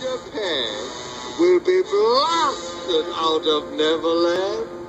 Japan will be blasted out of Neverland.